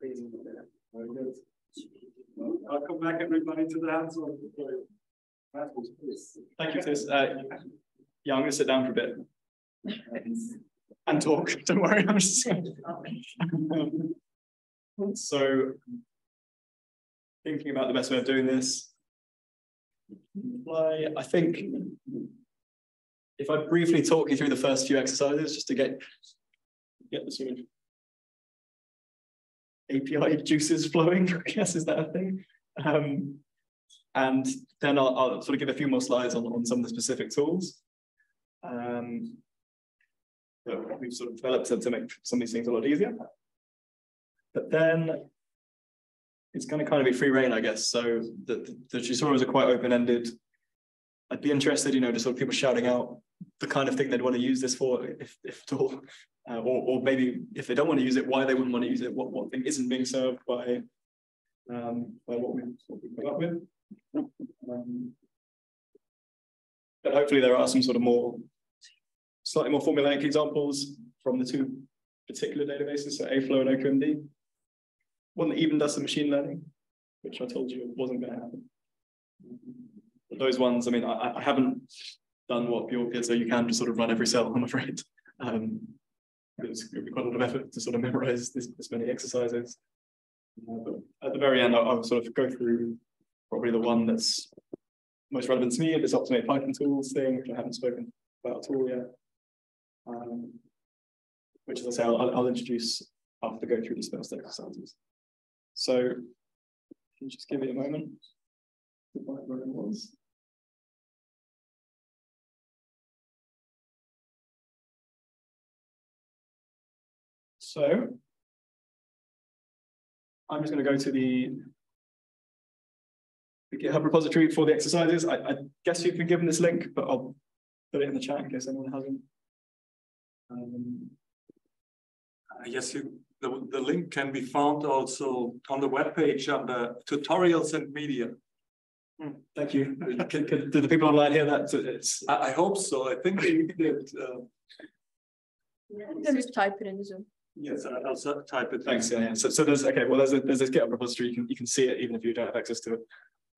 Very good. Welcome back, everybody, to the hands-on. Thank you, Tis. Uh, yeah, I'm going to sit down for a bit and talk. Don't worry, I'm just. so, thinking about the best way of doing this, I think if I briefly talk you through the first few exercises, just to get get the of API juices flowing, I guess is that a thing? Um, and then I'll, I'll, sort of give a few more slides on, on some of the specific tools um, that we've sort of developed to, to make some of these things a lot easier. But then it's going to kind of be free reign, I guess. So the, the, the tutorials are quite open-ended. I'd be interested, you know, to sort of people shouting out the kind of thing they'd want to use this for, if, if at all, uh, or, or maybe if they don't want to use it, why they wouldn't want to use it, what, what thing isn't being served by, um, by what we, what we come up with. Um, but hopefully there are some sort of more, slightly more formulaic examples from the two particular databases, so AFlow and OQMD. One that even does some machine learning, which I told you wasn't going to happen. But those ones, I mean, I, I haven't done what Bjork did, so you can just sort of run every cell, I'm afraid. Um, it's going to be quite a lot of effort to sort of memorize this, this many exercises. Uh, but at the very end, I'll, I'll, sort of go through probably the one that's most relevant to me, this Optimade Python tools thing, which I haven't spoken about at all yet. Um, which, as I say, I'll, I'll introduce after go through these first exercises. So, can you just give me a moment? It was. So I'm just going to go to the, the GitHub repository for the exercises. I, I, guess you've been given this link, but I'll put it in the chat in case anyone hasn't. Um, yes, you, the, the link can be found also on the web page under tutorials and media. Hmm, thank you. Can, can, do the people online hear that? It's... I, I hope so. I think they did. Uh... You can just type it in the Zoom. Yes, I'll type it. Thanks. Yeah, yeah. So, so there's okay. Well, there's a there's this GitHub repository. You can you can see it even if you don't have access to it.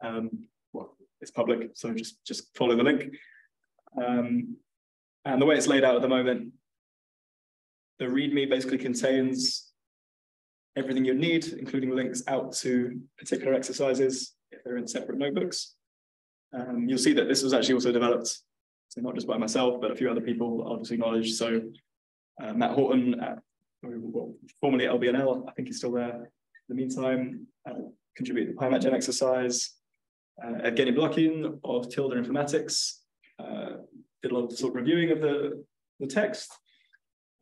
Um, well, it's public, so just just follow the link. Um, and the way it's laid out at the moment, the README basically contains everything you need, including links out to particular exercises if they're in separate notebooks. Um, you'll see that this was actually also developed, so not just by myself, but a few other people I'll just acknowledge. So uh, Matt Horton at well, formerly LBNL, I think he's still there. In the meantime, uh, contributed the PyMatGen exercise. Uh, Evgeny Blokin of Tilde Informatics uh, did a lot of sort of reviewing of the, the text.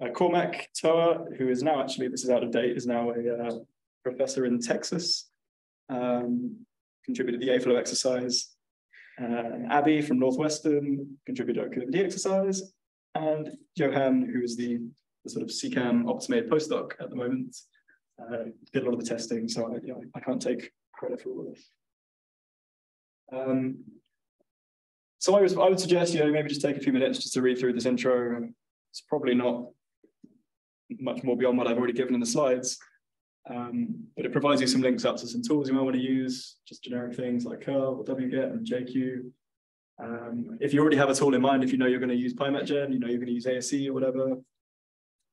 Uh, Cormac Toher, who is now actually, this is out of date, is now a uh, professor in Texas, um, contributed the AFlow exercise. Uh, Abby from Northwestern contributed the exercise. And Johan, who is the the sort of CECAM Optimade postdoc at the moment. Uh, did a lot of the testing, so I, you know, I can't take credit for all of this. Um, so I, was, I would suggest, you know, maybe just take a few minutes just to read through this intro. It's probably not much more beyond what I've already given in the slides, um, but it provides you some links up to some tools you might want to use, just generic things like curl or wget and JQ. Um, if you already have a tool in mind, if you know you're going to use PyMatGen, you know you're going to use ASE or whatever,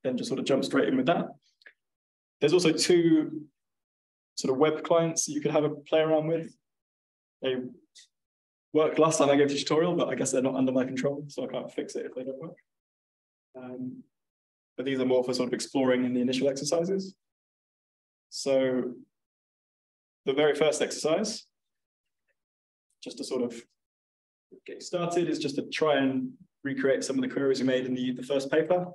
then just sort of jump straight in with that. There's also two sort of web clients that you could have a play around with. They worked last time I gave a tutorial, but I guess they're not under my control, so I can't fix it if they don't work. Um, but these are more for sort of exploring in the initial exercises. So the very first exercise, just to sort of get started, is just to try and recreate some of the queries we made in the, the first paper.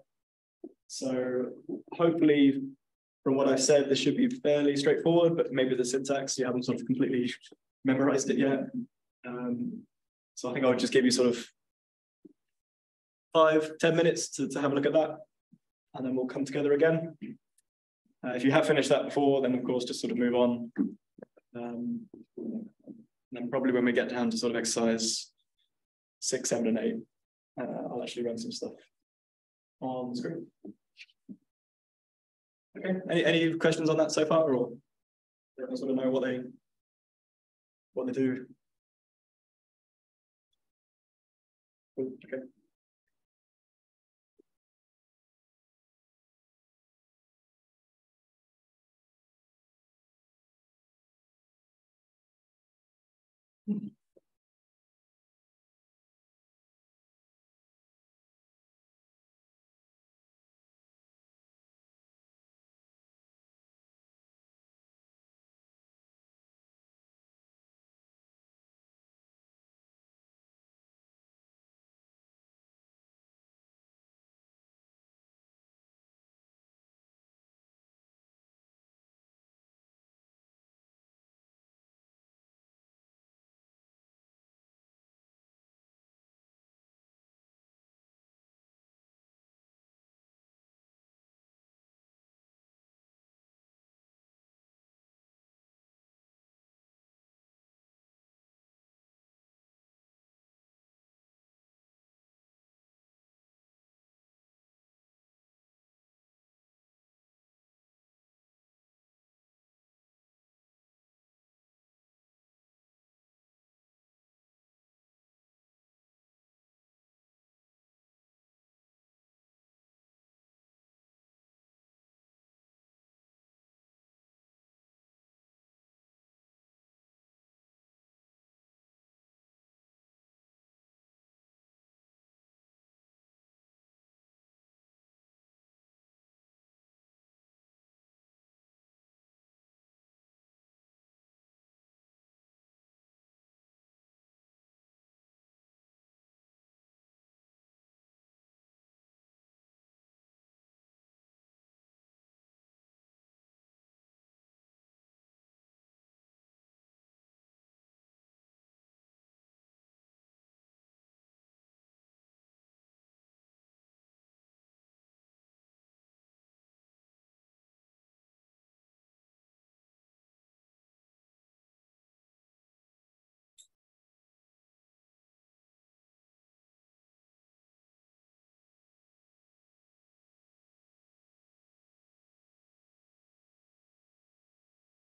So hopefully, from what I've said, this should be fairly straightforward, but maybe the syntax, you haven't sort of completely memorized it yet. Um, so I think I would just give you sort of five, ten minutes to, to have a look at that, and then we'll come together again. Uh, if you have finished that before, then of course, just sort of move on. Um, then probably when we get down to sort of exercise six, seven, and eight, uh, I'll actually run some stuff on the screen. Okay, any, any questions on that so far, or? Everyone sort of know what they, what they do? Okay. I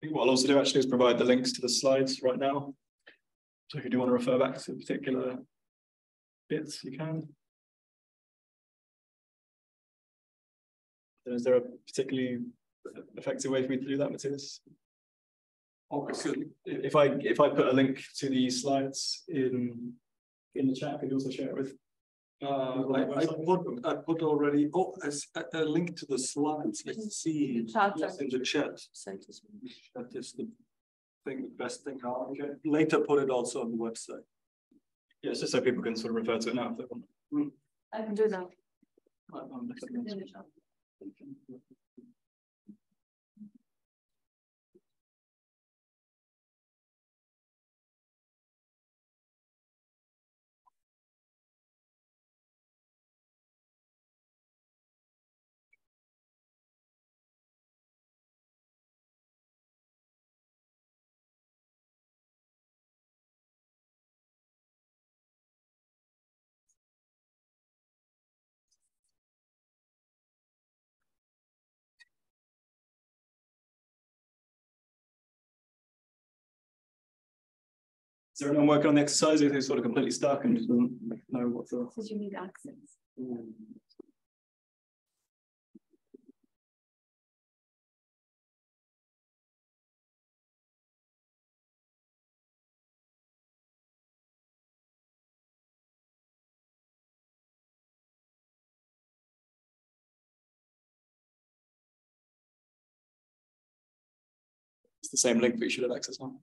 think what I'll also do actually is provide the links to the slides right now. So if you do want to refer back to particular bits, you can. Is there a particularly effective way for me to do that, Matthias? Obviously, If if I, if I put a link to the slides in, in the chat, could you also share it with? Uh, I, I put, I put already, oh, a, s- a- a link to the slides, I see it Chat. in the chat. Sent us. That is the thing, the best thing, I'll get- later put it also on the website. Yeah, it's just so people can sort of refer to it now if they want. I can do that. I'm- I'm looking at it. Is there anyone working on the exercises who's sort of completely stuck and just doesn't know what to? Says you need access. It's the same link, but you should have access now.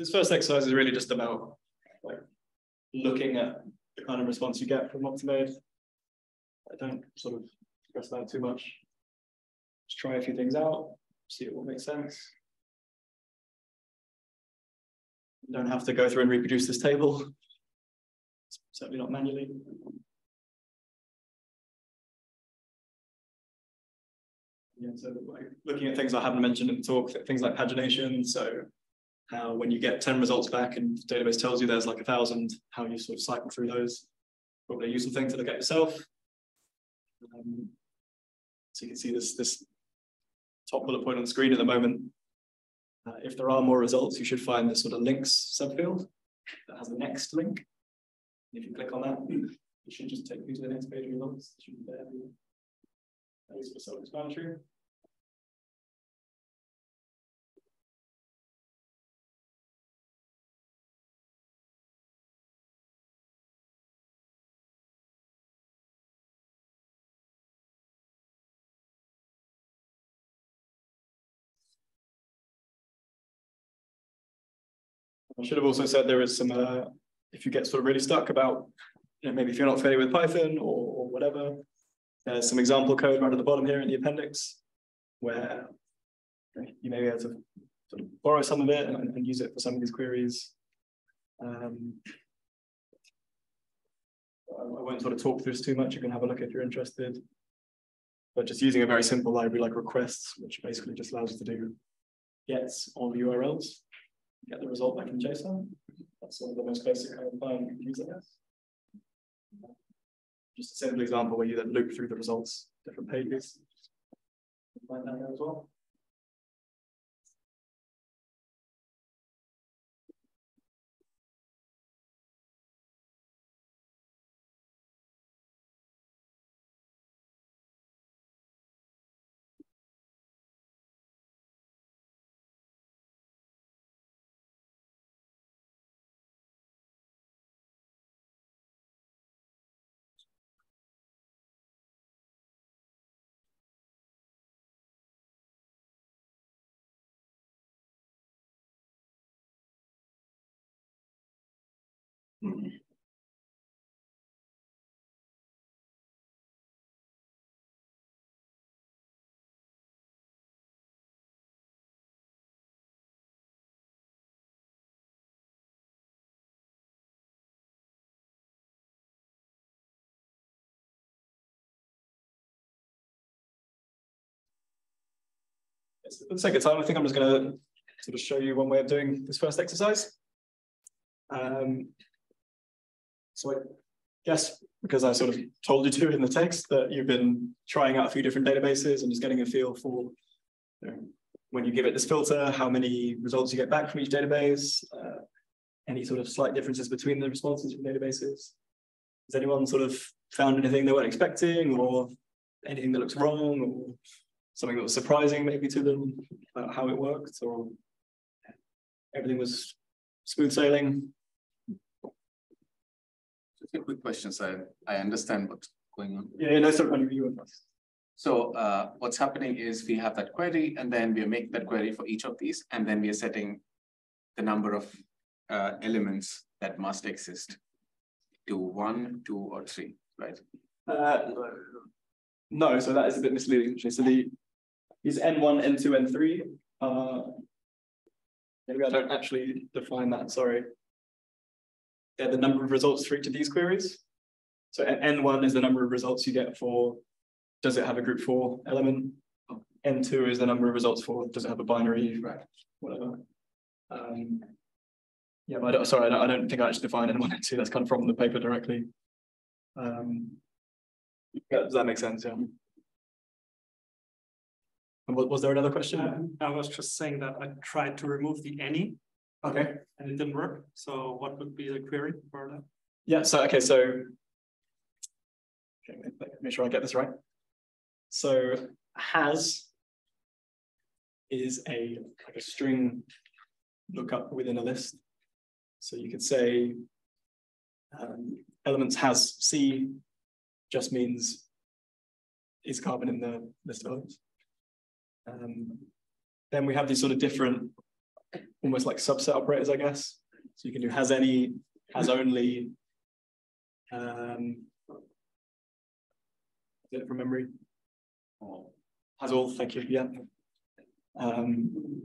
This first exercise is really just about like looking at the kind of response you get from Optimade. I don't sort of stress that too much. Just try a few things out, see what makes sense. You don't have to go through and reproduce this table. Certainly not manually. Yeah, so like looking at things I haven't mentioned in the talk, things like pagination. So how when you get 10 results back and the database tells you there's like a thousand, how you sort of cycle through those. Probably a useful thing to look at yourself. Um, so you can see this, this top bullet point on the screen at the moment. Uh, if there are more results, you should find this sort of links subfield that has the next link. If you click on that, it should just take you to the next page of results. It should be there. That is for self-explanatory. I should have also said there is some, uh, if you get sort of really stuck about, you know, maybe if you're not familiar with Python or, or whatever, there's some example code right at the bottom here in the appendix where you may be able to sort of borrow some of it and, and use it for some of these queries. Um, I won't sort of talk through this too much. You can have a look if you're interested. But just using a very simple library like requests, which basically just allows you to do gets on URLs get the result back in JSON. That's sort of the most basic kind of plan you can use, I guess. Just a simple example where you then loop through the results, different pages. Find that as well. For the sake of time, I think I'm just going to sort of show you one way of doing this first exercise. Um, so I guess because I sort of told you to in the text that you've been trying out a few different databases and just getting a feel for you know, when you give it this filter, how many results you get back from each database, uh, any sort of slight differences between the responses from databases. Has anyone sort of found anything they weren't expecting or anything that looks wrong or something that was surprising maybe to them about how it worked or everything was smooth sailing? A quick questions. so I understand what's going on. Yeah, no, sort of you us. So uh, what's happening is we have that query and then we make that query for each of these and then we are setting the number of uh, elements that must exist to one, two, or three, right? Uh, no, so that is a bit misleading. Actually. So the these N1, N2, N3, uh, maybe I don't actually define that, sorry. They're the number of results for each of these queries. So N1 is the number of results you get for, does it have a group four element? N2 is the number of results for, does it have a binary, right, whatever. Um, yeah, but I don't, sorry, I don't, I don't think I actually define N1 and N2, that's kind of from the paper directly. Um, yeah, does that make sense? Yeah. Was, was there another question? Uh, I was just saying that I tried to remove the any. Okay. And it didn't work. So what would be the query for that? Yeah, so okay, so okay, make sure I get this right. So has is a like a string lookup within a list. So you could say um, elements has C just means is carbon in the list of elements. Um, then we have these sort of different almost like subset operators, I guess. So you can do has any, has only. Um, it from memory? Has all, thank you, yeah. Um,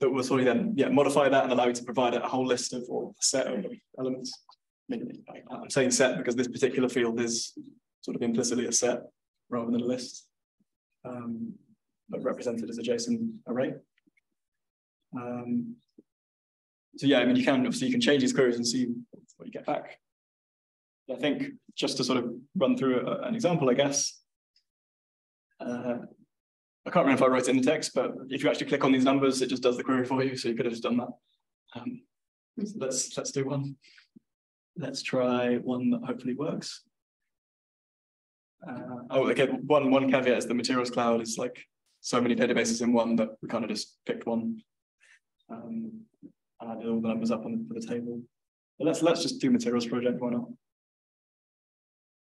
that will sort of then, yeah, modify that and allow you to provide a whole list of or a set of elements. I mean, I'm saying set because this particular field is sort of implicitly a set rather than a list, um, but represented as a JSON array. Um, so yeah, I mean, you can obviously you can change these queries and see what you get back. I think just to sort of run through a, an example, I guess. Uh, I can't remember if I wrote it in the text, but if you actually click on these numbers, it just does the query for you. So you could have just done that. Um, so let's let's do one. Let's try one that hopefully works. Uh, oh, okay. One one caveat is the materials cloud is like so many databases in one that we kind of just picked one. Um, and added all the numbers up on the, the table. But let's let's just do materials project. Why not?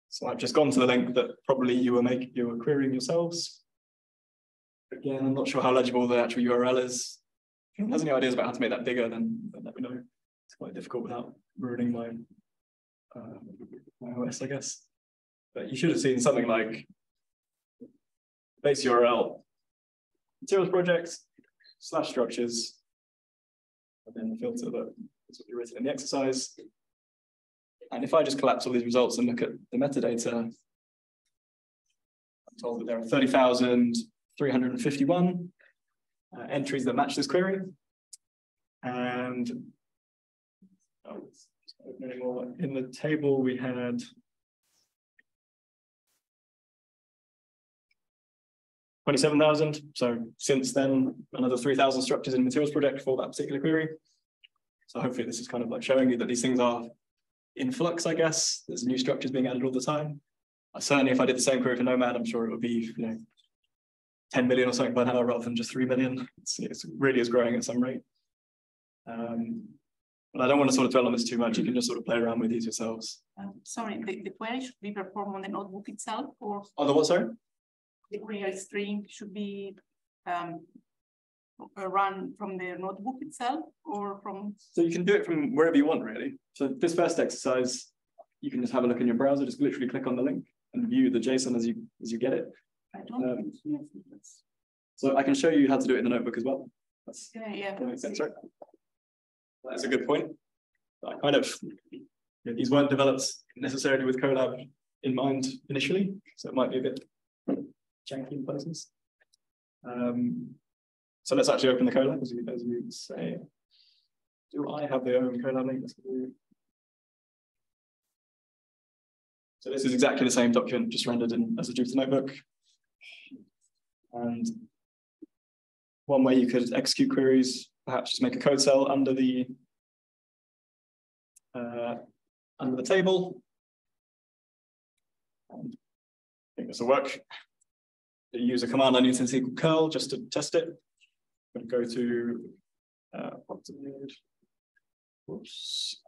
So I've just gone to the link that probably you were making you were querying yourselves. Again, I'm not sure how legible the actual URL is. If anyone has any ideas about how to make that bigger, then, then let me know. It's quite difficult without ruining my, uh, my OS, I guess. But you should have seen something like base URL, materials projects, slash structures, and then the filter that is what you're written in the exercise. And if I just collapse all these results and look at the metadata, I'm told that there are 30,351 uh, entries that match this query. And oh, anymore. in the table, we had Twenty-seven thousand. So since then, another three thousand structures in materials project for that particular query. So hopefully, this is kind of like showing you that these things are in flux, I guess. There's new structures being added all the time. Uh, certainly, if I did the same query for Nomad, I'm sure it would be, you know, 10 million or something by now rather than just 3 million. It's, it's really is growing at some rate. Um, but I don't want to sort of dwell on this too much. You can just sort of play around with these yourselves. Um, sorry, the, the query should be performed on the notebook itself or Oh, the what, sorry? The query string should be um, run from the notebook itself or from? So you can do it from wherever you want, really. So this first exercise, you can just have a look in your browser, just literally click on the link and view the JSON as you as you get it. I don't. Um, So I can show you how to do it in the notebook as well. That's, Yeah, yeah. that makes sense, right? That's a good point. I kind of, yeah, these weren't developed necessarily with Colab in mind initially, so it might be a bit janky in places. Um, so let's actually open the Colab as you, as you say. Do I have the own Colab link? So this is exactly the same document, just rendered in as a Jupyter notebook. And one way you could execute queries, perhaps just make a code cell under the uh, under the table. And I think this will work. Use a command line utility called curl just to test it. I'm going to go to uh, what's it need? Oops.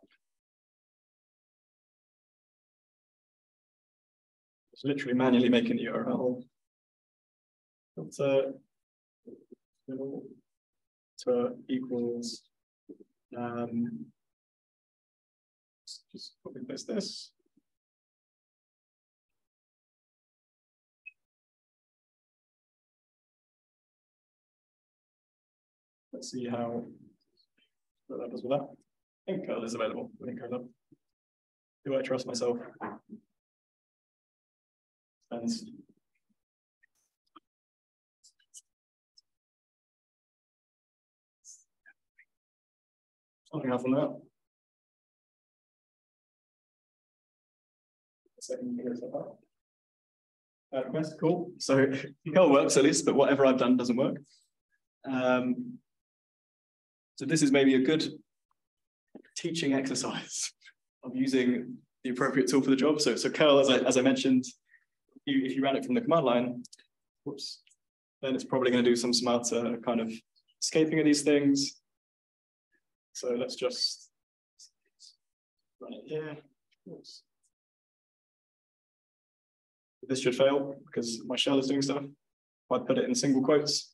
It's literally manually making the URL. Filter to equals um, just copy paste this. Let's see how that does with that. I think curl is available within curl. Do I trust myself? And something else on that. Second, stuff out. Uh, request, cool. So curl works at least, but whatever I've done doesn't work. Um, so this is maybe a good teaching exercise of using the appropriate tool for the job. So, so curl, as I, as I mentioned, you, if you ran it from the command line, whoops, then it's probably going to do some smarter kind of escaping of these things. So let's just run it here. Oops. This should fail because my shell is doing stuff. If I put it in single quotes,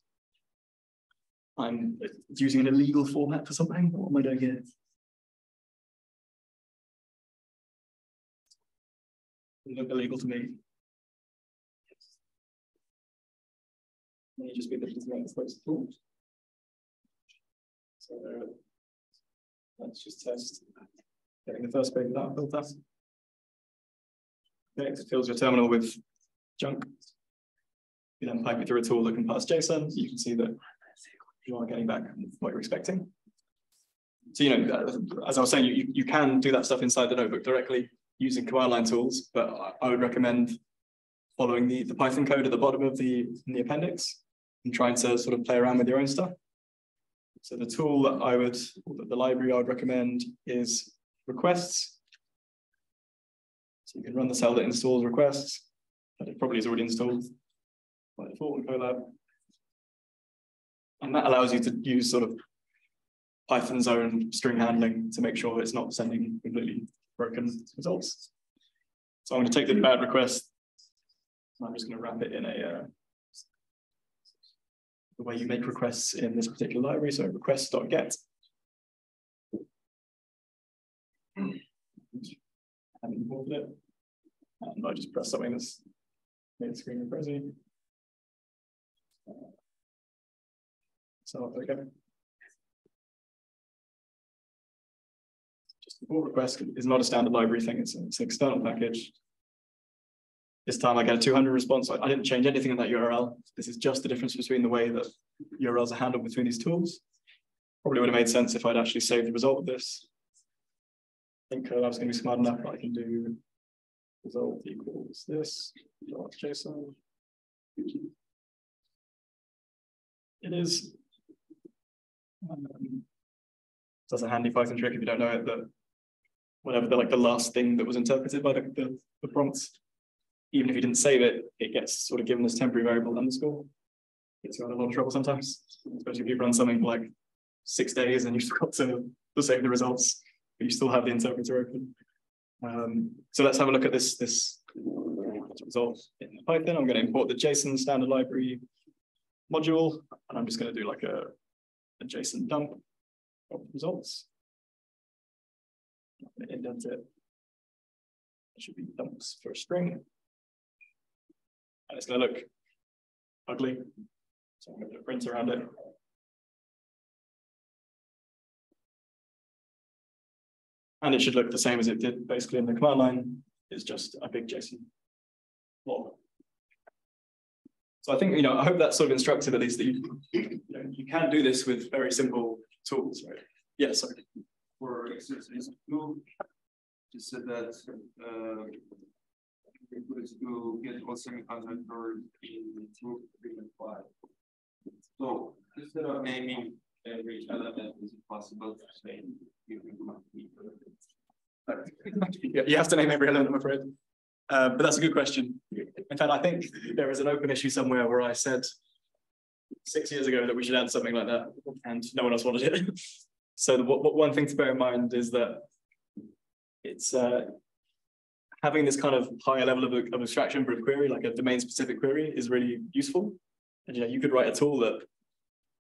I'm using an illegal format for something. What am I doing here? Look illegal to me. May just be the first tool. So let's just test getting the first page of that built up. It fills your terminal with junk. You then pipe it through a tool that can pass JSON. You can see that you are getting back what you're expecting. So, you know, uh, as I was saying, you, you can do that stuff inside the notebook directly using command line tools, but I would recommend following the, the Python code at the bottom of the, the appendix and trying to sort of play around with your own stuff. So the tool that I would, the library I would recommend is requests. So you can run the cell that installs requests, but it probably is already installed by default in Colab. And that allows you to use sort of Python's own string handling to make sure it's not sending completely broken results. So I'm going to take the bad request. I'm just going to wrap it in a uh, the way you make requests in this particular library. So request.get. Haven't imported it. And I just press something that's made the screen fuzzy. So okay. Just the pull request is not a standard library thing, it's, it's an external package. This time I get a 200 response. I didn't change anything in that URL. This is just the difference between the way that URLs are handled between these tools. Probably would have made sense if I'd actually saved the result of this. I think uh, I was going to be smart enough, but I can do result equals this dot JSON. It is. Um, that's a handy Python trick if you don't know it, that whatever the like the last thing that was interpreted by the, the, the prompts even if you didn't save it, it gets sort of given as temporary variable underscore. Gets you out of a lot of trouble sometimes, especially if you've run something for like six days and you've got to, to save the results, but you still have the interpreter open. Um, so let's have a look at this, this result in Python. I'm going to import the JSON standard library module, and I'm just going to do like a, a JSON dump of results. indent it. It should be dumps for a string and it's going to look ugly. So I'm going to put a print around it. And it should look the same as it did basically in the command line. It's just a big JSON blob. So I think, you know, I hope that's sort of instructive at least that you, you, know, you can do this with very simple tools, right? Yeah, sorry. For exercise two, you said that uh, was to get all semiconductors in group three and five. So instead of naming every element, is it possible to say you you have to name every element, I'm afraid. Uh, but that's a good question. In fact, I think there is an open issue somewhere where I said six years ago that we should add something like that, and no one else wanted it. so the, one thing to bear in mind is that it's uh, having this kind of higher level of, of abstraction for a query, like a domain specific query is really useful. And you you could write a tool that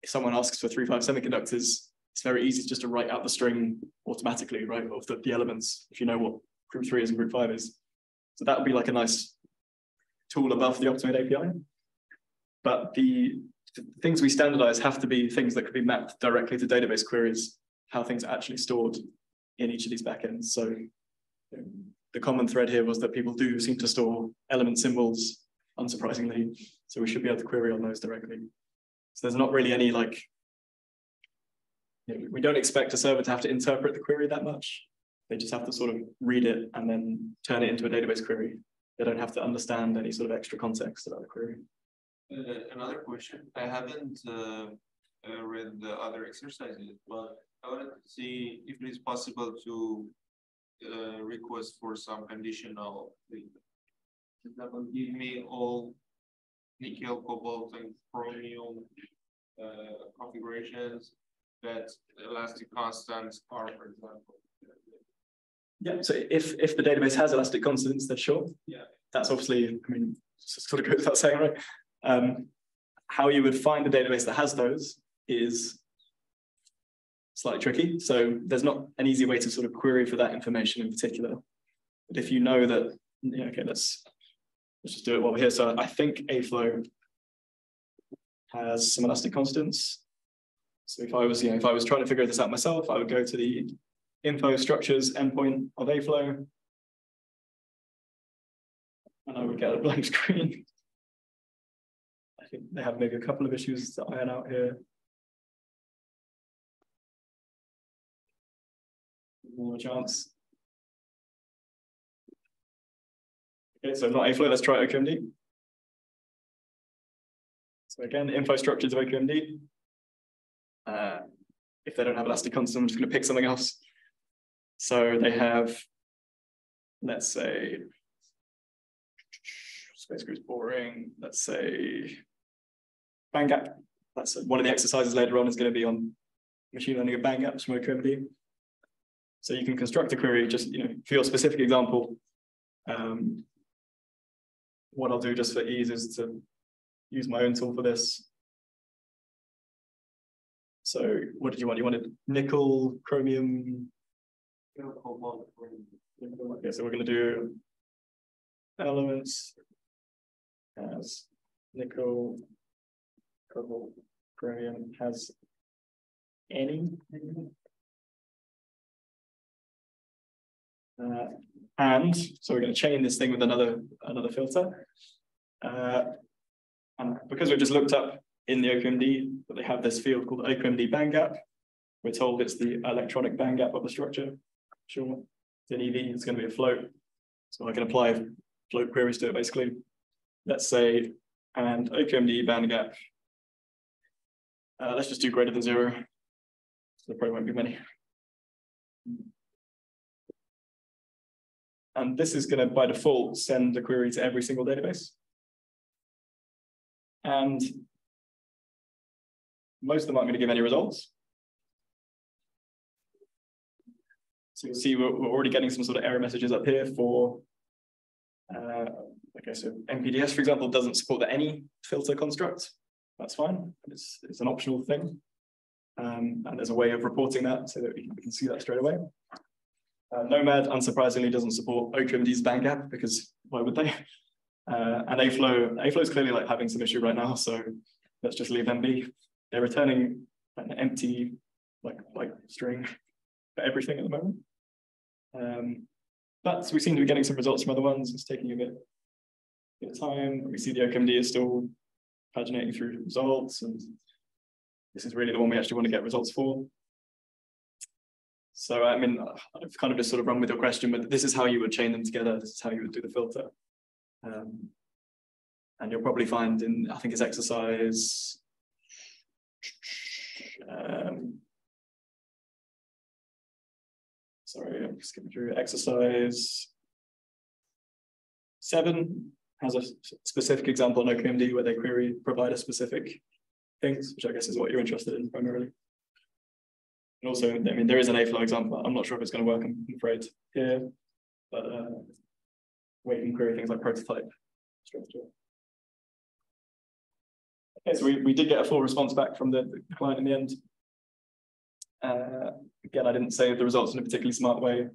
if someone asks for three, five semiconductors, it's very easy just to write out the string automatically, right, of the, the elements, if you know what group three is and group five is. So that would be like a nice tool above the Optimade API. But the things we standardize have to be things that could be mapped directly to database queries, how things are actually stored in each of these backends. So the common thread here was that people do seem to store element symbols, unsurprisingly. So we should be able to query on those directly. So there's not really any like, you know, we don't expect a server to have to interpret the query that much. They just have to sort of read it and then turn it into a database query. They don't have to understand any sort of extra context about the query. Uh, another question. I haven't uh, uh, read the other exercises, but I wanted to see if it is possible to uh, request for some conditional that will give me all nickel, cobalt, and chromium uh, configurations that elastic constants are, for example. Yeah, so if if the database has elastic constants, then sure. Yeah. That's obviously, I mean, sort of goes without saying, right? Um, how you would find a database that has those is slightly tricky. So there's not an easy way to sort of query for that information in particular. But if you know that, yeah, okay, let's let's just do it while we're here. So I think AFlow has some elastic constants. So if I was, you know, if I was trying to figure this out myself, I would go to the info structures endpoint of AFlow. And I would get a blank screen. They have maybe a couple of issues to iron out here. More chance. Okay, so not a let's try OQMD. So again, info structures of OQMD. Uh, if they don't have elastic constant, I'm just going to pick something else. So they have, let's say, space group boring, let's say, band gap. That's one of the exercises later on is going to be on machine learning of band gaps from OQMD. So you can construct a query just, you know, for your specific example. Um, what I'll do just for ease is to use my own tool for this. So what did you want? You wanted nickel, chromium. Okay, so we're going to do elements as nickel, cobalt, chromium has any. Uh, and so we're going to chain this thing with another another filter. Uh, and because we've just looked up in the OQMD that they have this field called OQMD band gap, we're told it's the electronic band gap of the structure. Sure, it's an EV, it's going to be a float. So I can apply float queries to it basically. Let's say, and OQMD band gap. Uh, let's just do greater than zero. So there probably won't be many. And this is going to, by default, send a query to every single database. And most of them aren't going to give any results. So you'll see we're, we're already getting some sort of error messages up here for, uh, okay, so MPDS, for example, doesn't support the any filter construct. That's fine. It's, it's an optional thing. Um, and there's a way of reporting that so that we can, we can see that straight away. Uh, Nomad, unsurprisingly, doesn't support OQMD's band gap because why would they? Uh, and Aflow, Aflow is clearly like having some issue right now, so let's just leave them be. They're returning an empty like like string for everything at the moment. Um, but we seem to be getting some results from other ones. It's taking a bit, of time. We see the OQMD is still paginating through results, and this is really the one we actually want to get results for. So I mean, I've kind of just sort of run with your question, but this is how you would chain them together. This is how you would do the filter. Um, and you'll probably find in, I think it's exercise, um, sorry, I'm skipping through exercise seven has a specific example in OQMD where they query provider specific things, which I guess is what you're interested in primarily. And also, I mean, there is an A-flow example. I'm not sure if it's going to work, I'm afraid, here, but uh, where you can query things like prototype structure. Okay, so we, we did get a full response back from the, the client in the end. Uh, again, I didn't save the results in a particularly smart way.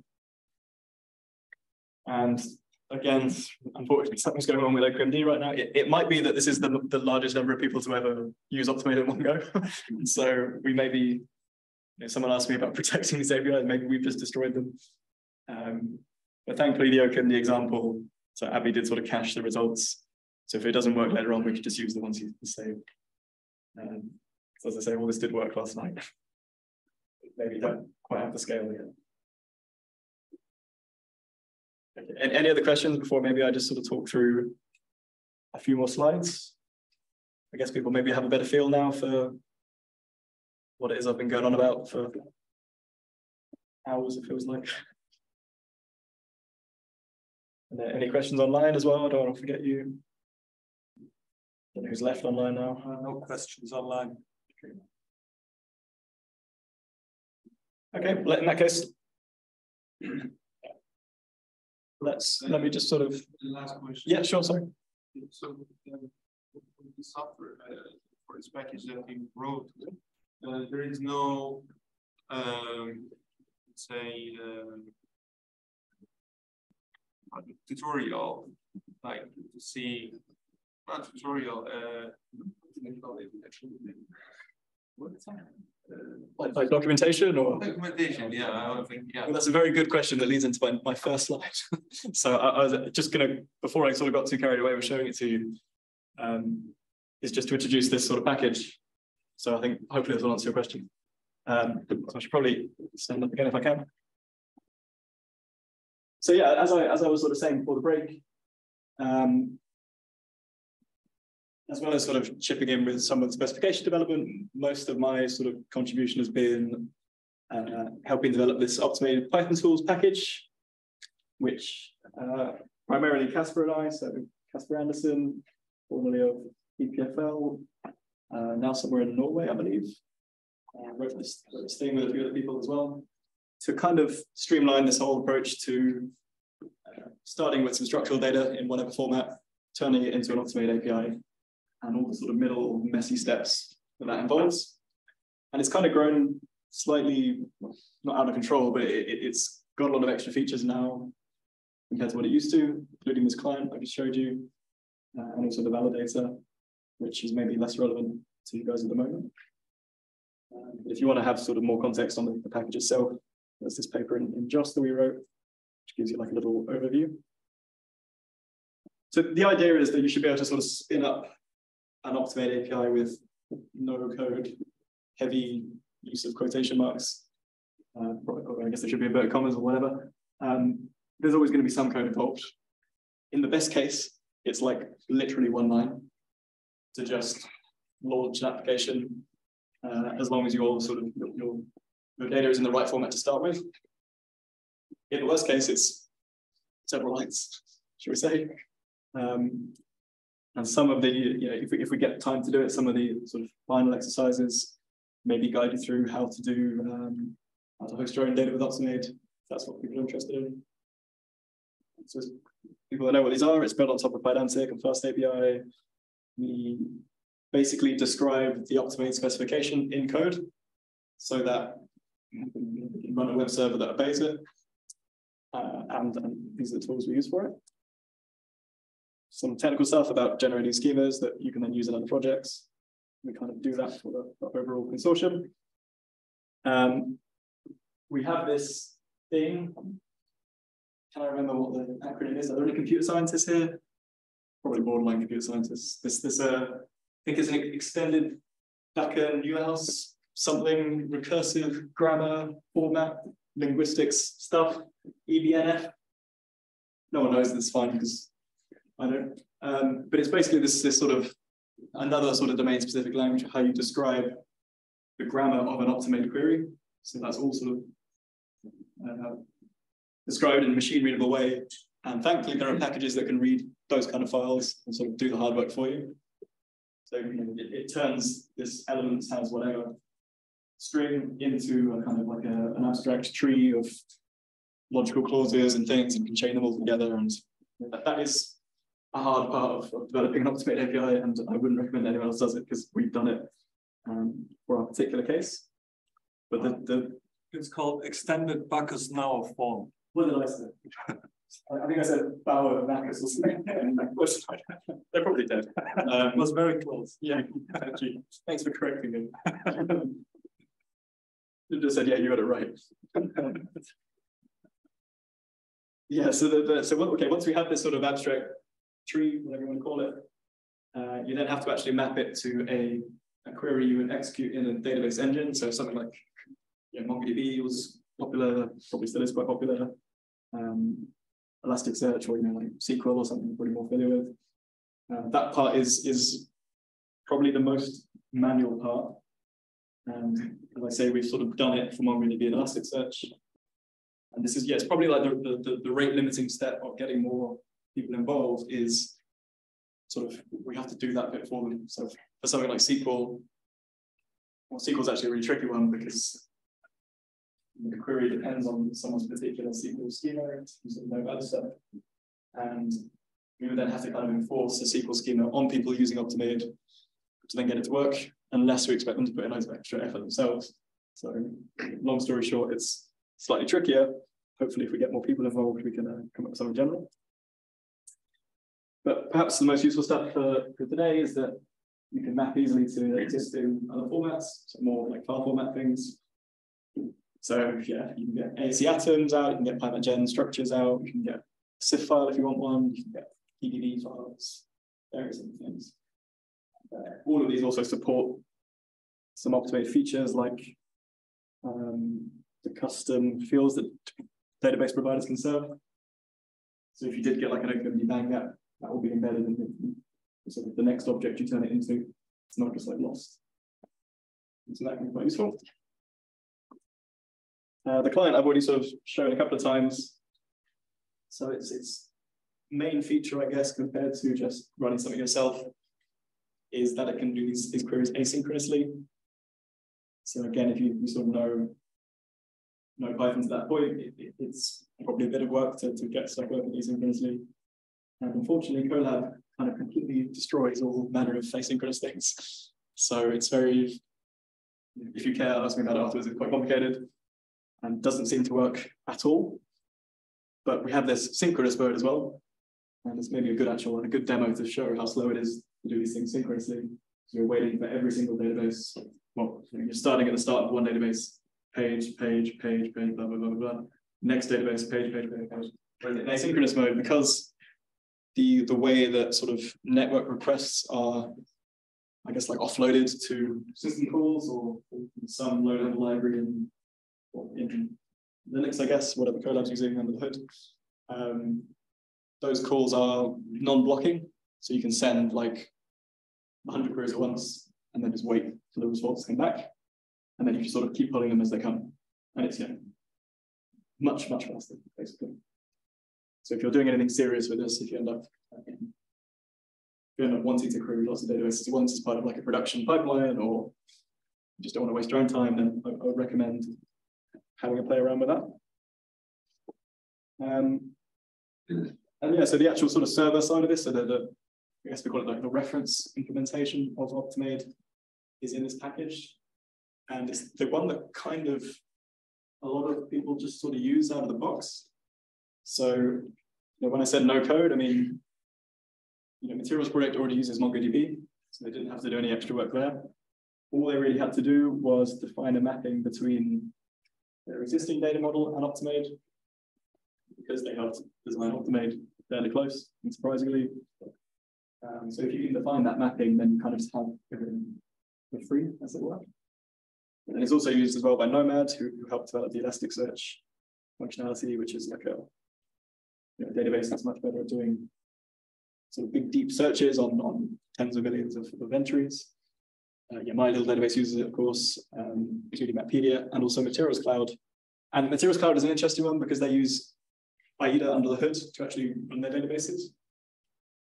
And again, unfortunately, something's going on with OQMD right now. It, it might be that this is the, the largest number of people to ever use Optimade in one go. so we may be know, someone asked me about protecting these APIs, maybe we've just destroyed them. Um, but thankfully the OQMD example, so Abby did sort of cache the results. So if it doesn't work later on, we could just use the ones you saved. Um, so as I say, all this did work last night. maybe don't quite have the scale yet. And any other questions before maybe I just sort of talk through a few more slides? I guess people maybe have a better feel now for what it is I've been going on about for hours, it feels like. any questions online as well? I don't want to forget you. Don't know who's left online now. Uh, no questions online. Okay, okay in that case, let's let me just sort of. Last question. Yeah, sure. Sorry. So uh, the software uh, for this package that you wrote, uh, there is no, um, say, um, uh, tutorial, like to see, not tutorial, uh, what's that? Like, like documentation or? Documentation, yeah, I think, yeah. Well, that's a very good question that leads into my, my first slide. so I, I was just gonna, before I sort of got too carried away with showing it to you, um, is just to introduce this sort of package. So I think hopefully this will answer your question. Um, so I should probably stand up again if I can. So yeah, as I as I was sort of saying before the break, um, as well as sort of chipping in with some of the specification development, most of my sort of contribution has been uh, helping develop this Optimade Python tools package, which uh, primarily Casper and I, so Casper Andersen, formerly of EPFL, uh, now somewhere in Norway, I believe. Uh, wrote this, wrote this thing with a few other people as well to kind of streamline this whole approach to uh, starting with some structural data in whatever format, turning it into an Optimade API, and all the sort of middle messy steps that that involves. And it's kind of grown slightly, not out of control, but it, it's got a lot of extra features now compared to what it used to, including this client I just showed you, uh, and also the validator, which is maybe less relevant to you guys at the moment. Uh, but if you want to have sort of more context on the, the package itself, there's this paper in, in JOSS that we wrote, which gives you like a little overview. So the idea is that you should be able to sort of spin up an Optimade API with no code, heavy use of quotation marks. Uh, I guess there should be inverted commas or whatever. Um, there's always going to be some code involved. In the best case, it's like literally one line to just launch an application uh, as long as your sort of your, your, your data is in the right format to start with. In the worst case, it's several lines, should we say? Um, and some of the, you know, if we, if we get time to do it, some of the sort of final exercises maybe guide you through how to do, um, how to host your own data with if that's what people are interested in. So people that know what these are, it's built on top of Pydantic and Fast API. We basically describe the Optimade specification in code so that you can run a web server that obeys it. Uh, and, and these are the tools we use for it some technical stuff about generating schemas that you can then use in other projects. We kind of do that for the, the overall consortium. Um, we have this thing. Can I remember what the acronym is? Are there any computer scientists here? Probably borderline computer scientists. This, this, uh, I think it's an extended Becker Newhouse something recursive grammar format linguistics stuff. EBNF. No one knows this fine because I don't. Um, but it's basically this, this sort of another sort of domain specific language, how you describe the grammar of an Optimade query. So that's all sort of uh, described in a machine readable way. And thankfully, there are packages that can read those kind of files and sort of do the hard work for you. So you know, it, it, turns this elements has whatever string into a kind of like a, an abstract tree of logical clauses and things and can chain them all together. And that, that is a hard part of, of developing an Optimade API, and I wouldn't recommend anyone else does it because we've done it um, for our particular case. But the, the it's called extended Backus-Naur form. What did I say? I think I said Bauer Bacchus or something. They're probably dead. Um, it was very close. Yeah, actually, thanks for correcting me. you just said, yeah, you got it right. yeah, so the, the so okay, once we have this sort of abstract tree, whatever you want to call it. Uh, you then have to actually map it to a, a, query you would execute in a database engine. So something like you know, MongoDB was popular, probably still is quite popular. Um, Elasticsearch or you know like SQL or something you're probably more familiar with. Uh, that part is is probably the most manual part. And as I say, we've sort of done it for MongoDB and Elasticsearch. And this is, yeah, it's probably like the, the, the rate limiting step of getting more people involved is sort of we have to do that bit for them. So for something like SQL, well, SQL is actually a really tricky one because the query depends on someone's particular SQL schema and no other stuff. And we would then have to kind of enforce the SQL schema on people using Optimade to then get it to work. unless we expect them to put in loads of extra effort themselves. So long story short, it's slightly trickier. Hopefully, if we get more people involved, we can uh, come up with something general. But perhaps the most useful stuff for, for today is that you can map easily to existing other formats, so more like file format things. So yeah, you can get ASE atoms out, you can get PyMatGen structures out, you can get CIF file if you want one, you can get PDB files, various other things. Uh, all of these also support some Optimade features like um, the custom fields that database providers can serve. So if you did get like an OpenMD bang, that, that will be embedded in the, so the next object you turn it into. It's not just like lost. So that can be quite useful. Uh, the client I've already sort of shown a couple of times. So it's its main feature, I guess, compared to just running something yourself, is that it can do these, these queries asynchronously. So again, if you, you sort of know, know Python to that point, it, it, it's probably a bit of work to, to get stuff working asynchronously. And unfortunately, Colab kind of completely destroys all manner of asynchronous things. So it's very, if you care, ask me about it afterwards, it's quite complicated and doesn't seem to work at all. But we have this synchronous mode as well. And it's maybe a good actual, and a good demo to show how slow it is to do these things synchronously. So you're waiting for every single database. Well, you're starting at the start of one database, page, page, page, page, blah, blah, blah, blah. Next database, page, page, page, page. in asynchronous mode, because the, the way that sort of network requests are, I guess, like offloaded to system calls or some low level library in, in Linux, I guess, whatever Colab's using under the hood. Um, those calls are non-blocking, so you can send like 100 queries at once and then just wait for the results to come back. And then you just sort of keep pulling them as they come. And it's, yeah, much, much faster, basically. So if you're doing anything serious with this, if you end up if you end up wanting to query lots of databases at once as part of like a production pipeline, or you just don't want to waste your own time, then I, I would recommend having a play around with that. Um, and yeah, so the actual sort of server side of this, so the, the I guess we call it like the reference implementation of Optimade is in this package. And it's the one that kind of a lot of people just sort of use out of the box. So you know, when I said no code, I mean, you know, Materials Project already uses MongoDB, so they didn't have to do any extra work there. All they really had to do was define a mapping between their existing data model and Optimade, because they helped design Optimade fairly close, unsurprisingly. Um, so if you can define that mapping, then you kind of just have everything for free, as it were. And it's also used as well by Nomad, who, who helped develop the Elasticsearch functionality, which is like a you know, database that's much better at doing sort of big, deep searches on, on tens of millions of, of entries. Uh, yeah, my little database uses it, of course, um, including Mappedia and also Materials Cloud. And Materials Cloud is an interesting one because they use AiiDA under the hood to actually run their databases.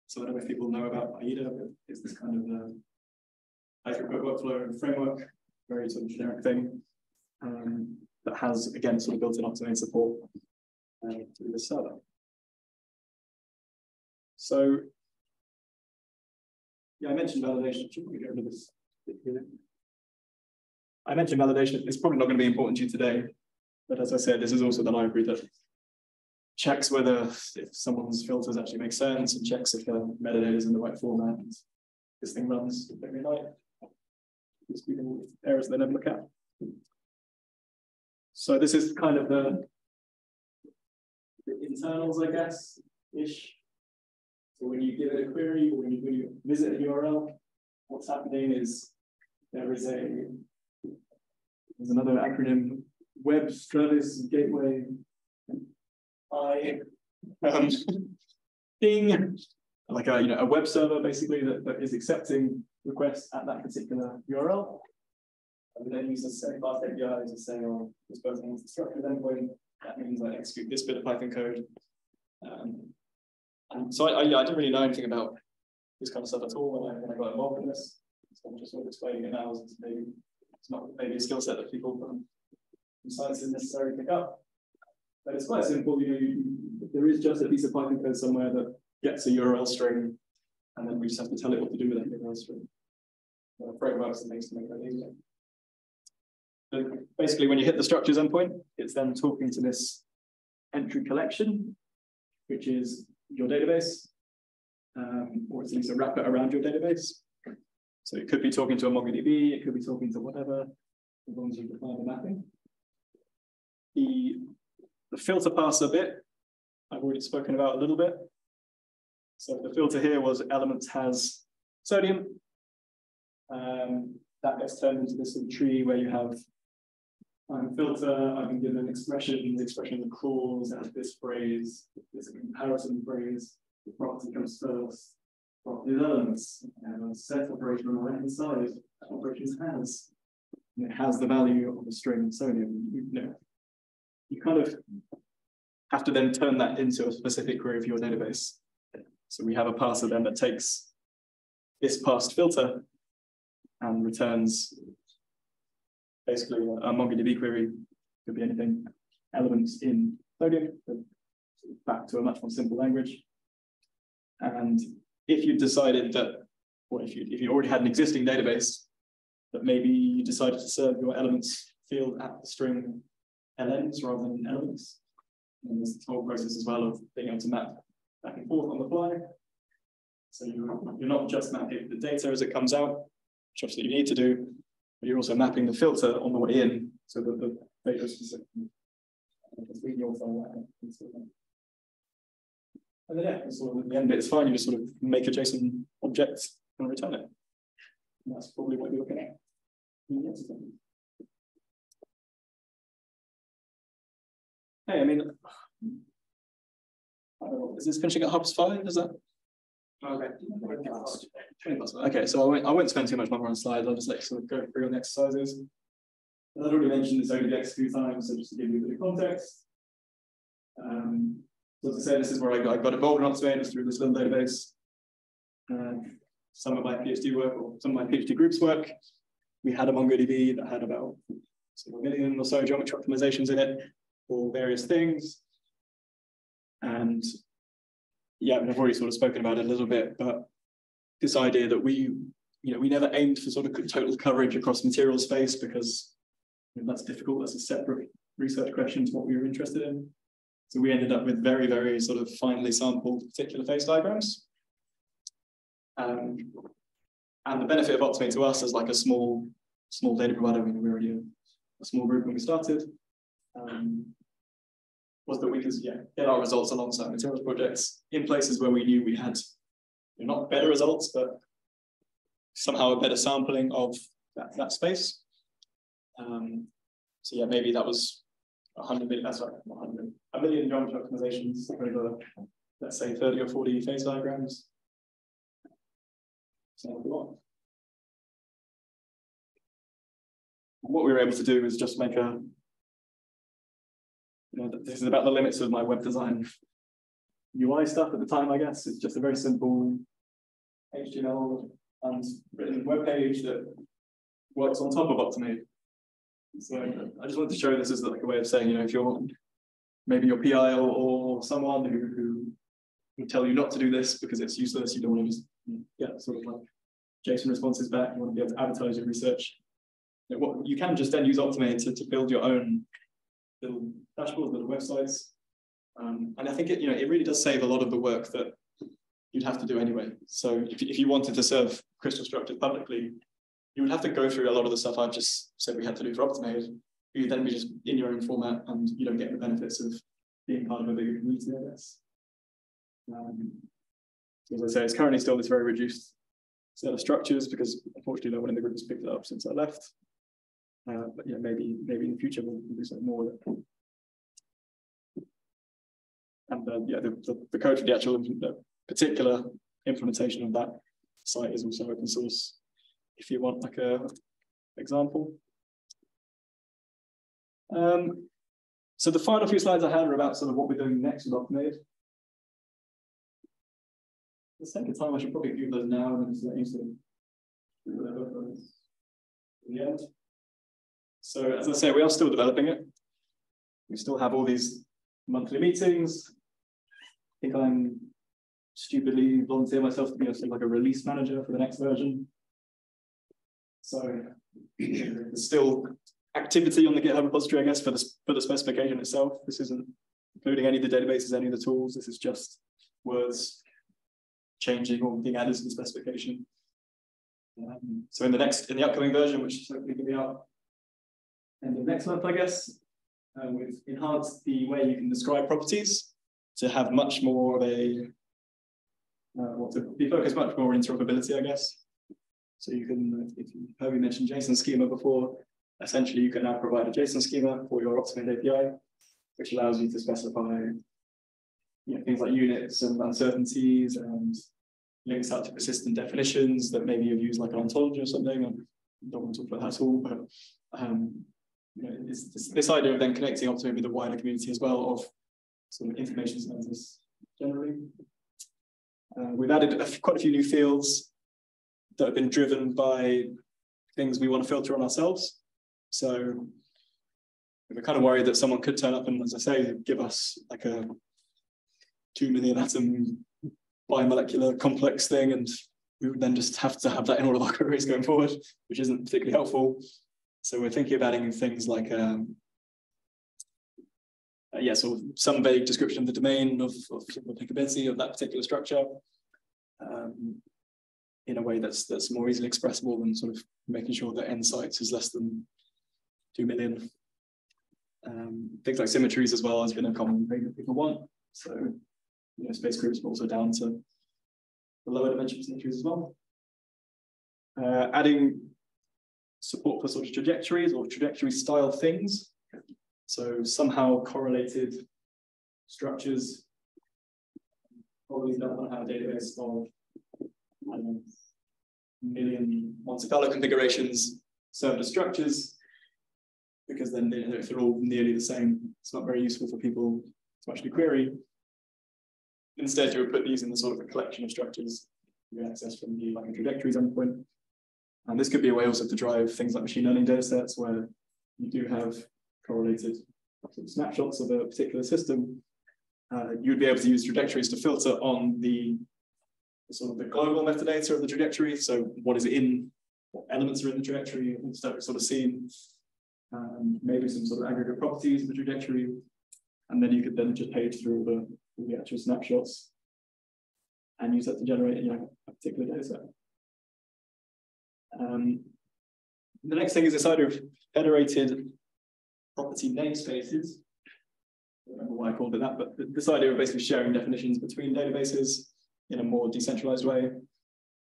So I don't know if people know about AiiDA, but it's this kind of uh, workflow and framework, very sort of generic thing um, that has, again, sort of built-in Optimade support uh, to the server. So, yeah, I mentioned validation. Should we get rid of this? I mentioned validation. It's probably not going to be important to you today, but as I said, this is also the library that checks whether if someone's filters actually make sense and checks if the metadata is in the right format. This thing runs every night. Just errors they never look at. So this is kind of the, the internals, I guess, ish. So when you give it a query or when you, when you visit a URL, what's happening is there is a there's another acronym web service gateway I um, thing like a you know a web server basically that, that is accepting requests at that particular URL. And we then use the same fast API to say, oh, this person wants a structured endpoint. That means I execute this bit of Python code. Um, so I, I, yeah, I didn't really know anything about this kind of stuff at all when I, when I got involved in this. So I'm just sort of explaining it now. It's maybe it's not maybe a skill set that people from, from sciences necessarily pick up. But it's quite simple. You know, you, there is just a piece of Python code somewhere that gets a URL string, and then we just have to tell it what to do with that URL string. There are frameworks and things to make that easier. But basically, when you hit the structures endpoint, it's then talking to this entry collection, which is your database, um, or it's at least a wrapper around your database. So it could be talking to a MongoDB, it could be talking to whatever, as long as you define the mapping. The, the filter parser bit, I've already spoken about a little bit. So the filter here was elements has sodium. Um, that gets turned into this little tree where you have I'm filter, I've been given an expression, the expression of the clause has this phrase, this comparison phrase, the property comes first, property elements, and a set operation on the right hand side, operations has. And it has the value of the string sodium. You know, you kind of have to then turn that into a specific query of your database. So we have a parser then that takes this parsed filter and returns basically a MongoDB query could be anything, elements in sodium, back to a much more simple language. And if you decided that, or if you if you already had an existing database, that maybe you decided to serve your elements field at the string lns rather than elements. And there's the whole process as well of being able to map back and forth on the fly. So you're, you're not just mapping the data as it comes out, which obviously you need to do, but you're also mapping the filter on the way in so that the data is specific. And then yeah, sort of at the end it's fine, you just sort of make a JSON object and return it. And that's probably what you're looking at. Hey, I mean, I don't know, is this finishing at Hubs 5? Is that? Okay. Okay, so I won't, I won't spend too much longer on slides. I'll just you sort of go through on the exercises. I've already mentioned this ODBX few times, so just to give you a bit of context. Um, so as I said, this is where I got, I got involved in Optimade through this little database. Uh, some of my PhD work or some of my PhD group's work, we had a MongoDB that had about a million or so geometry optimizations in it for various things. And yeah, I mean, I've already sort of spoken about it a little bit, but this idea that we, you know, we never aimed for sort of total coverage across material space because you know, that's difficult. That's a separate research question to what we were interested in. So we ended up with very, very sort of finely sampled particular phase diagrams. Um, and the benefit of Optimade to us as like a small, small data provider, I mean, we were already a, a small group when we started, um, was that we could yeah, get our results alongside materials projects in places where we knew we had not better results, but somehow a better sampling of that, that space. Um, so yeah, maybe that was 100 million, that's right, 100, a million geometry optimizations over, let's say 30 or 40 phase diagrams. What we were able to do is just make a you know, this is about the limits of my web design UI stuff at the time, I guess. It's just a very simple HTML and written web page that works on top of Optimade. So I just wanted to show this as like a way of saying, you know, if you're maybe your PI or, or someone who, who would tell you not to do this because it's useless, you don't want to just get sort of like JSON responses back, you want to be able to advertise your research. You, what, you can just then use Optimade to, to build your own little dashboards, little websites. Um, and I think it, you know, it really does save a lot of the work that you'd have to do anyway. So if, if you wanted to serve crystal structures publicly, you would have to go through a lot of the stuff I've just said we had to do for Optimade. You'd then be just in your own format and you don't get the benefits of being part of a bigger community, I guess. Um, as I say, it's currently still this very reduced set of structures because unfortunately no one in the group has picked it up since I left. Uh, but yeah, maybe maybe in the future we'll, we'll do something more. And uh, yeah, the, the, the, code for the actual the particular implementation of that site is also open source. If you want like a example. Um, so the final few slides I had are about sort of what we're doing next with Optimade. The second time I should probably do those now and then just let you sort of do whatever for the end. So as I say, we are still developing it. We still have all these monthly meetings. I think I'm stupidly volunteer myself to be like a release manager for the next version. So there's still activity on the GitHub repository, I guess, for the, for the specification itself. This isn't including any of the databases, any of the tools. This is just words changing or being added to the specification. Um, so in the next, in the upcoming version, which is hopefully going to be out end of next month, I guess, uh, we've enhanced the way you can describe properties to have much more of a, uh, what to be focused much more on interoperability, I guess. So you can, if you heard me mention JSON schema before, essentially you can now provide a JSON schema for your Optimade API, which allows you to specify you know, things like units and uncertainties and links out to persistent definitions that maybe you've used like an ontology or something. I don't want to talk about that at all, but um, you know, this, this idea of then connecting up to maybe the wider community as well of sort of information centers generally. Uh, we've added a, quite a few new fields that have been driven by things we want to filter on ourselves. So we're kind of worried that someone could turn up and, as I say, give us like a two million atom biomolecular complex thing, and we would then just have to have that in all of our queries going forward, which isn't particularly helpful. So we're thinking of adding things like, um, uh, yeah, so some vague description of the domain of, of of that particular structure um, in a way that's that's more easily expressible than sort of making sure that n sites is less than two million. Um, things like symmetries as well has been a common thing that people want. So, you know, space groups, but also down to the lower dimension symmetries as well. Uh, adding support for sort of trajectories or trajectory style things. So somehow correlated structures. Probably don't want to have a database of know, million Monte Carlo configurations served as structures, because then if they're all nearly the same, it's not very useful for people to actually query. Instead, you would put these in the sort of a collection of structures you access from the like a trajectories endpoint. And this could be a way also to drive things like machine learning data sets where you do have correlated snapshots of a particular system. Uh, you'd be able to use trajectories to filter on the sort of the global metadata of the trajectory. So what is in, what elements are in the trajectory, of sort of seeing um, maybe some sort of aggregate properties of the trajectory. And then you could then just page through the, the actual snapshots and use that to generate you know, a particular data set. Um, the next thing is this idea of federated property namespaces. I don't remember why I called it that, but this idea of basically sharing definitions between databases in a more decentralized way.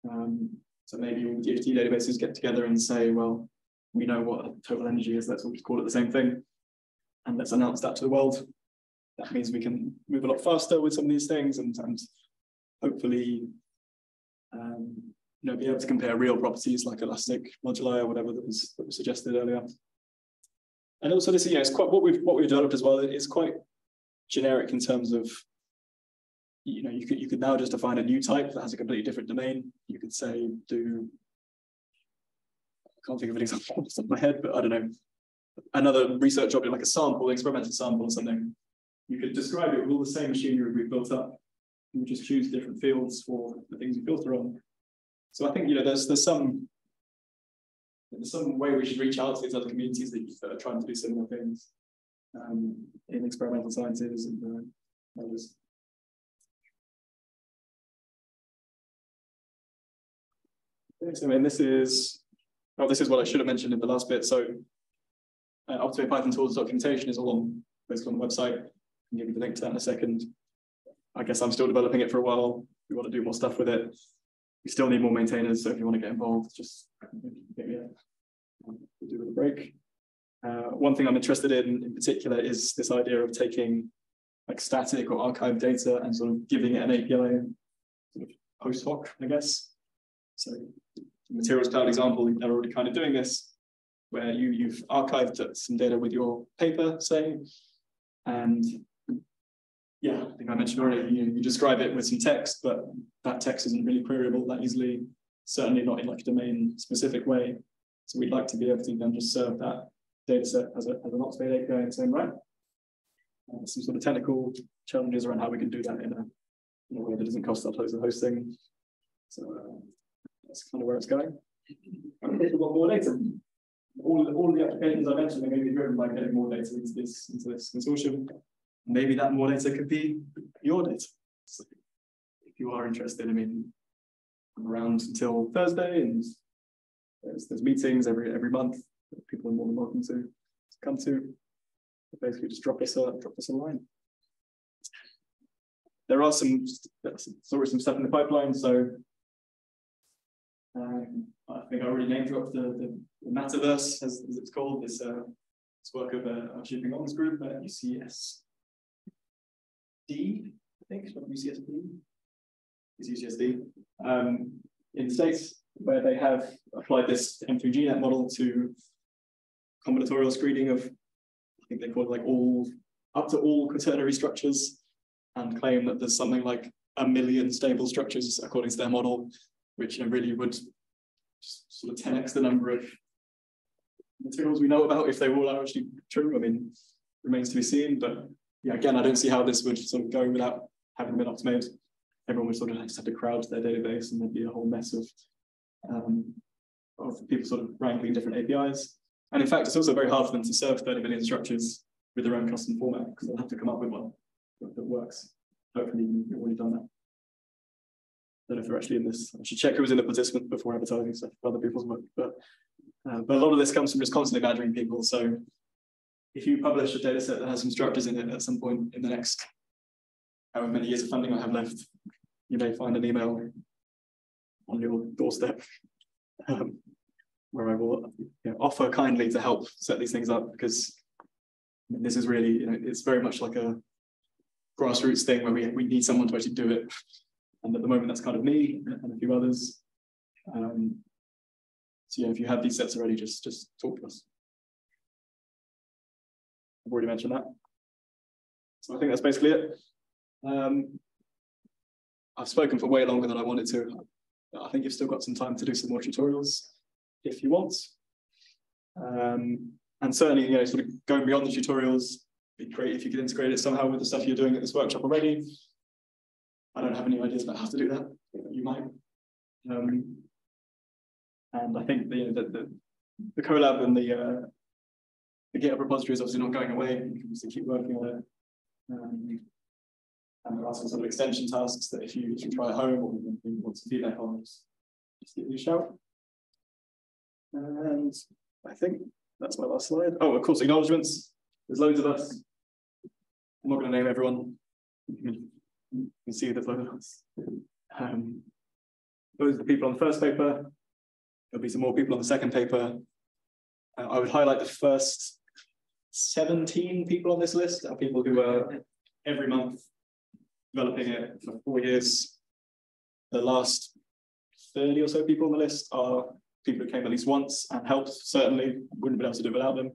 Um, so maybe all the DHT databases get together and say, well, we know what total energy is, let's all just call it the same thing. And let's announce that to the world. That means we can move a lot faster with some of these things and, and hopefully um, you know, be able to compare real properties like elastic moduli or whatever that was, that was suggested earlier. And also this, know, it's quite what we've what we've developed as well It's quite generic in terms of, you know, you could you could now just define a new type that has a completely different domain. You could say do I can't think of an example off the top of my head, but I don't know, another research object like a sample, experimental sample or something. You could describe it with all the same machinery we've built up. You just choose different fields for the things you filter on. So I think you know there's there's some there's some way we should reach out to these other communities that, are trying to do similar things um, in experimental sciences and uh, others. So, I mean, this is, oh, this is what I should have mentioned in the last bit. So, uh, Python tools documentation is all on basically on the website. I'll give you the link to that in a second. I guess I'm still developing it for a while. We want to do more stuff with it we still need more maintainers. So if you want to get involved, just get me We'll do with a break. Uh, one thing I'm interested in in particular is this idea of taking like static or archived data and sort of giving it an API sort of post hoc, I guess. So materials cloud example, they're already kind of doing this, where you, you've archived some data with your paper, say, and yeah, I think I mentioned already, you, you describe it with some text, but that text isn't really queryable that easily, certainly not in like a domain specific way. So we'd like to be able to then just serve that data set as, a, as an Optimade API in its own right. Uh, some sort of technical challenges around how we can do that in a, in a way that doesn't cost us loads of hosting. So uh, that's kind of where it's going. Want more data, all, all the applications I mentioned are going to be driven by getting more data into this, into this consortium. Maybe that more data could be your data. So if you are interested, I mean, I'm around until Thursday and there's, there's meetings every every month that people are more than welcome to, to come to. Basically, just drop us a drop us a line. There are some sort of some stuff in the pipeline, so um, I think I already name dropped the, the, the Matterverse, as, as, it's called, this, uh, this work of uh, our Shyue Ping Ong's group at UCSD, I think, not UCSD, it's UCSD, um, in the States, where they have applied this M3GNet model to combinatorial screening of, I think they call it like all, up to all quaternary structures, and claim that there's something like a million stable structures according to their model, which really would sort of 10x the number of materials we know about if they all are actually true. I mean, remains to be seen, but yeah, again, I don't see how this would sort of go without having been optimized. Everyone would sort of just have to crowd their database and there'd be a whole mess of, um, of people sort of wrangling different APIs. And in fact, it's also very hard for them to serve 30 million structures with their own custom format because they'll have to come up with one that, works. Hopefully you've already done that don't know if they're actually in this. I should check who was in the participant before advertising stuff for other people's work. But uh, but a lot of this comes from just constantly badgering people. So if you publish a data set that has some structures in it at some point in the next however many years of funding I have left, you may find an email on your doorstep um, where I will you know, offer kindly to help set these things up because this is really, you know, it's very much like a grassroots thing where we, we need someone to actually do it and at the moment, that's kind of me and a few others. Um, so yeah, if you have these sets already, just, just talk to us. I've already mentioned that. So I think that's basically it. Um, I've spoken for way longer than I wanted to. I think you've still got some time to do some more tutorials if you want. Um, and certainly, you know, sort of going beyond the tutorials, be great if you could integrate it somehow with the stuff you're doing at this workshop already. I don't have any ideas about how to do that. You might. Um, and I think the, the, the, the Colab and the, uh, the GitHub repository is obviously not going away. You can obviously keep working on it. Um, and there are some sort of extension tasks that if you, if you try at home or you want some feedback on, just, just give me a shout. And I think that's my last slide. Oh, of course, acknowledgements. There's loads of us. I'm not going to name everyone. You can see the photos. Um, those are the people on the first paper. There'll be some more people on the second paper. Uh, I would highlight the first 17 people on this list are people who are every month developing it for four years. The last 30 or so people on the list are people who came at least once and helped, certainly, wouldn't be able to do without them.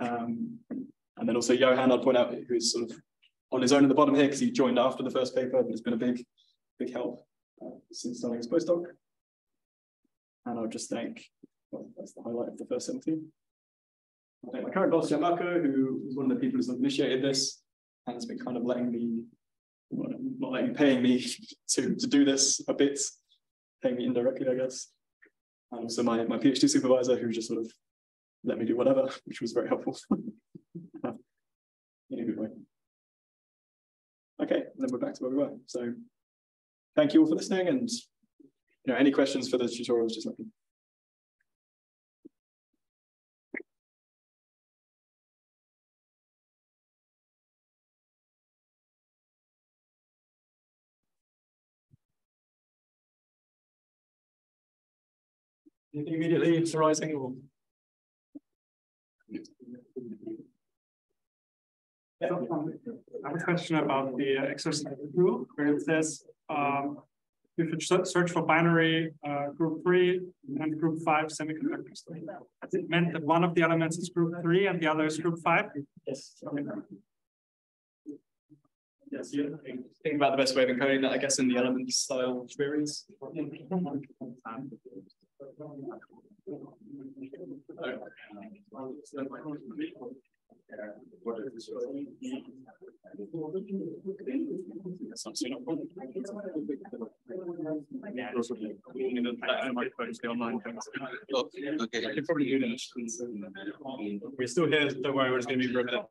Um, and then also Johan, I'd point out, who is sort of on his own at the bottom here because he joined after the first paper, but it's been a big, big help uh, since starting his postdoc. And I'll just thank, that's the highlight of the first 17. I thank my current boss, Gianmarco, who one of the people who's initiated this and has been kind of letting me, not letting paying me to, to do this a bit, paying me indirectly, I guess. And also my, my PhD supervisor, who just sort of let me do whatever, which was very helpful um, in a good way. Okay, then we're back to where we were. So thank you all for listening and you know, any questions for the tutorials, just let me Immediately arising or? I have a question about the exercise tool where it says um, you should search for binary uh, group three and group five semiconductors. Has it meant that one of the elements is group three and the other is group five? Yes. Okay. Yes, you think about the best way of encoding that, I guess, in the element style queries. That's not soon. Yeah, those would be- you know, that- that might focus the online things. Okay. I could probably do that. We're still here, don't worry, we're just gonna be for a minute.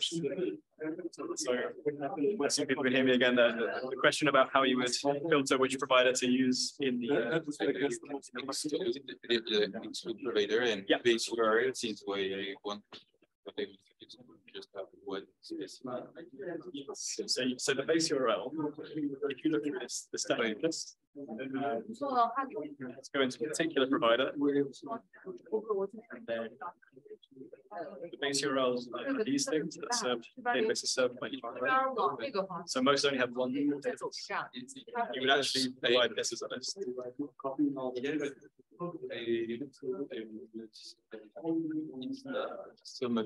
So, when some people can hear me again, the, the- the question about how you would filter which provider to use in the. uh, Provider and Yeah. base URL since we want. Just have what. So, you- so the base URL, if you look at this, the static list. uh, Let's go into particular provider. And then the base URLs are these things that are served, databases served by each provider. So most only have one. database. You would actually provide this as a list. Some